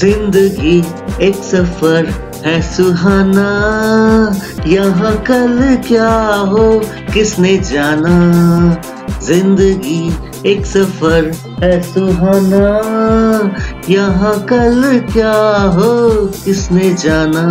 ज़िंदगी एक सफ़र है सुहाना। यहाँ कल क्या हो, किसने जाना? ज़िंदगी एक सफ़र है सुहाना। यहाँ कल क्या हो, किसने जाना?